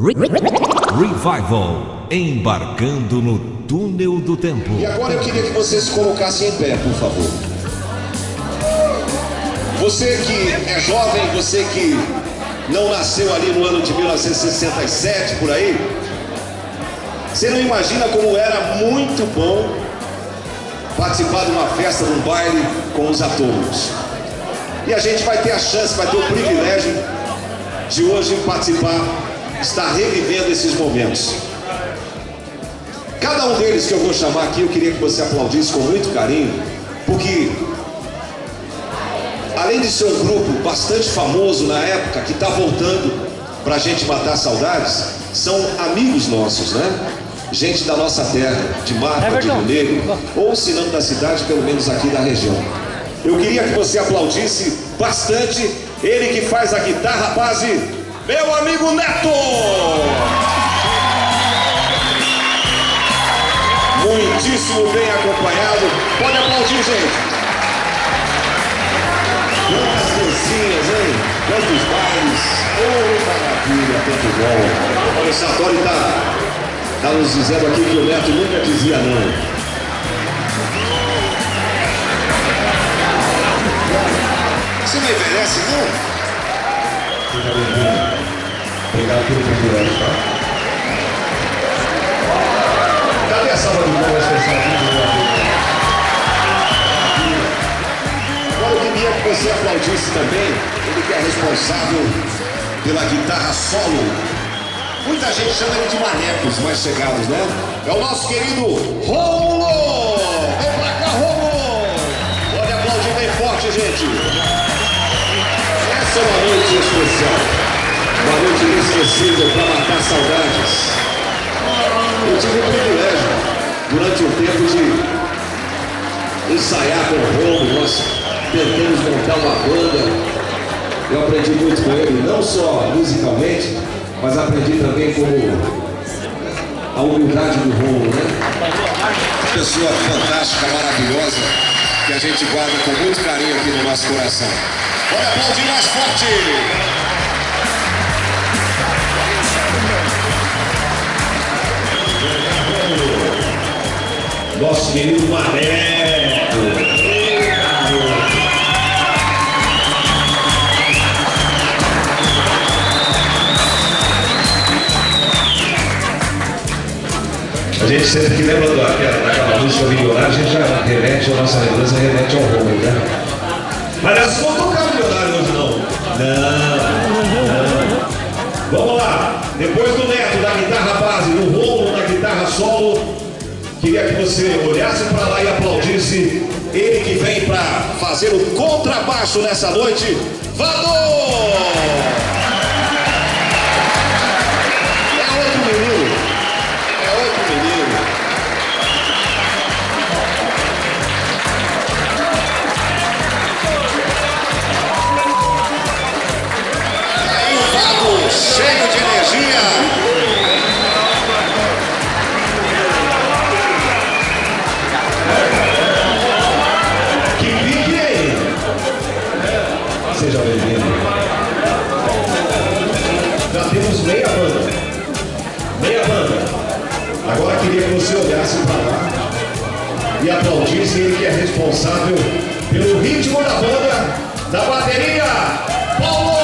Revival, embarcando no túnel do tempo. E agora eu queria que você se colocasse em pé, por favor. Você que é jovem, você que não nasceu ali no ano de 1967, por aí, você não imagina como era muito bom participar de uma festa, de um baile com os atores. E a gente vai ter a chance, vai ter o privilégio de hoje participar, estar revivendo esses momentos. Cada um deles que eu vou chamar aqui, eu queria que você aplaudisse com muito carinho, porque além de ser um grupo bastante famoso na época, que está voltando para a gente matar saudades, são amigos nossos, né? Gente da nossa terra, de Mata, de Rio Negro, ou se não da cidade, pelo menos aqui da região. Eu queria que você aplaudisse bastante ele que faz a guitarra base, meu amigo Neto! Muitíssimo bem acompanhado. Pode aplaudir, gente. Quantas dancinhas, hein? Quantos bailes. Oh, maravilha, tanto bom. O Sartori tá, tá nos dizendo aqui que o Neto nunca dizia não. Você não envelhece, não? Obrigado pelo privilégio, tá? Cadê a salva de palmas especial aqui? Agora eu queria que você aplaudisse também ele que é responsável pela guitarra solo. Muita gente chama ele de manecos mais chegados, né? É o nosso querido Rômulo! Vem pra cá, Rômulo! Pode aplaudir bem forte, gente! Essa é uma noite especial. Uma noite inesquecível para matar saudades. Eu tive o privilégio, durante um tempo, de ensaiar com o Romo. Nós tentamos montar uma banda. Eu aprendi muito com ele, não só musicalmente, mas aprendi também como a humildade do Romo, né? Pessoa fantástica, maravilhosa, que a gente guarda com muito carinho aqui no nosso coração. Bora aplaudir mais forte! Nosso querido Maneco. A gente sempre que lembra daquela, música milionária, a gente já remete a nossa lembrança, remete ao Romulo, né? Mas nós não tocar milionário hoje não. Não, não. Vamos lá. Depois do Neto, queria que você olhasse para lá e aplaudisse Ele que vem para fazer o contrabaixo nessa noite! Aplaudisse ele que é responsável pelo ritmo da banda, da bateria, Paulo!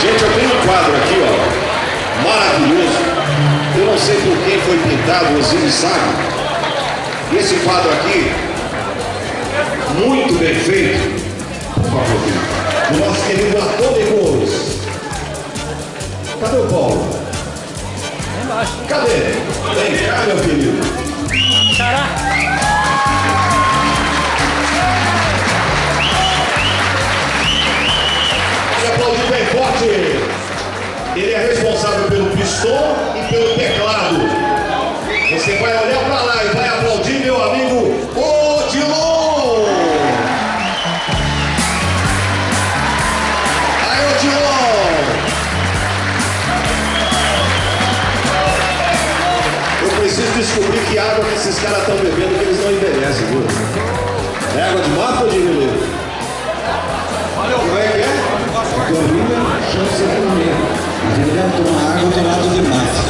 Gente, eu tenho um quadro aqui, ó, maravilhoso. Eu não sei por quem foi pintado, vocês sabem. Esse quadro aqui, muito bem feito. Por favor, filho. Do nosso querido Antônio Gomes. Cadê o Paulo? Cadê? Vem cá, meu querido. E aplaudir bem forte. Ele é responsável pelo pistão e pelo teclado. Você vai olhar para lá Odilon! Eu preciso descobrir que água que esses caras estão bebendo que eles não envelhecem. viu? É água de mato ou de ribeiro? Como é que é? Corrida, chance de comer. Deveria tomar água do lado de mato.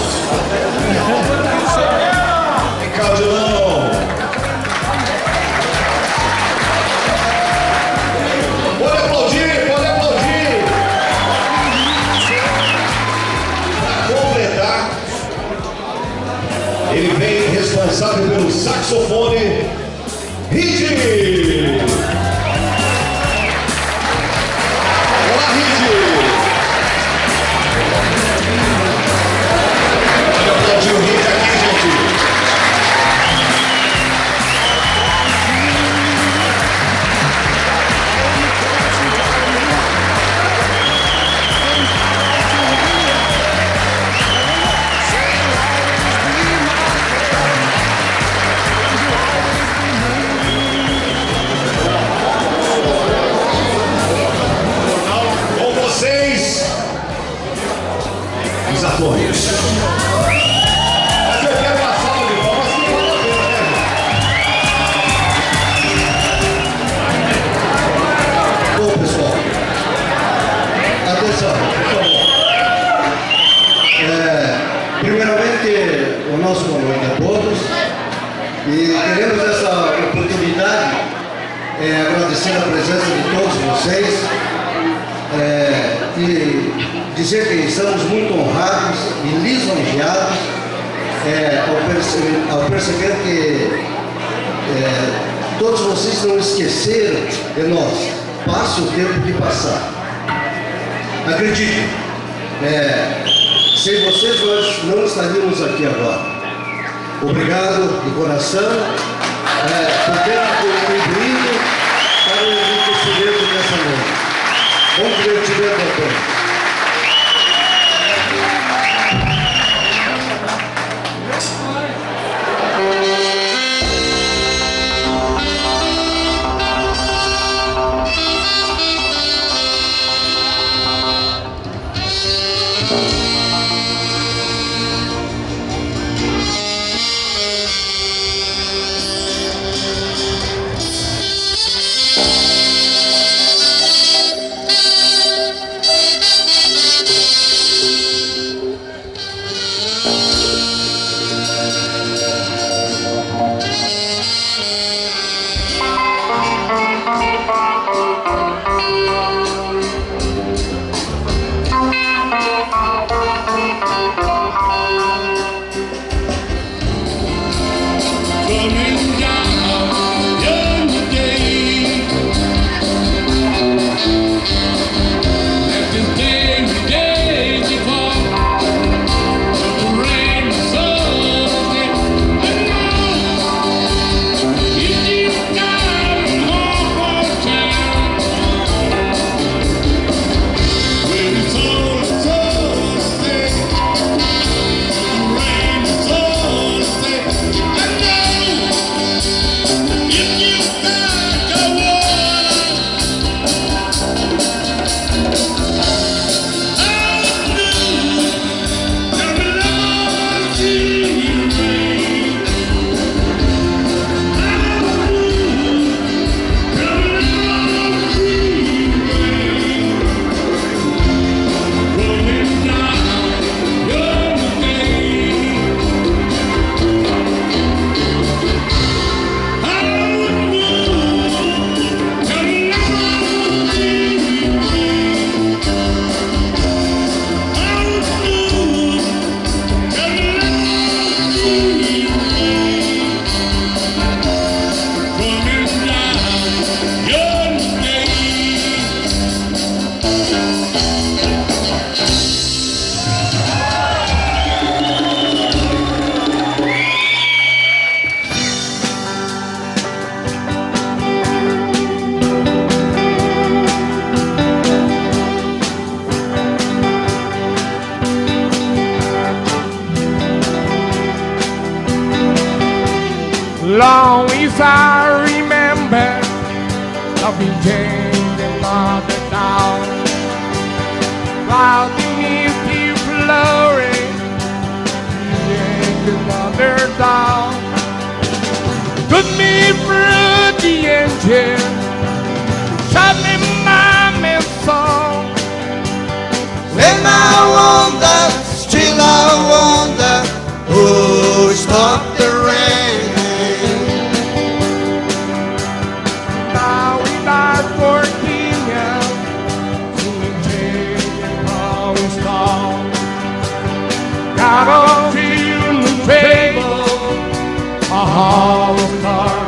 Nosso boa noite a todos. E queremos essa oportunidade é, agradecer a presença de todos vocês é, e dizer que estamos muito honrados e lisonjeados é, ao, perceber, ao perceber que todos vocês não esqueceram de nós. Passe o tempo de passar. Acredite, sem vocês nós não estaríamos aqui agora. Obrigado de coração é, por ter contribuído para o enriquecimento dessa noite. Bom divertimento a todos. long as I remember, I'll be changing all the dawn. While the misty flowering, another dawn. Put me through the engine. all of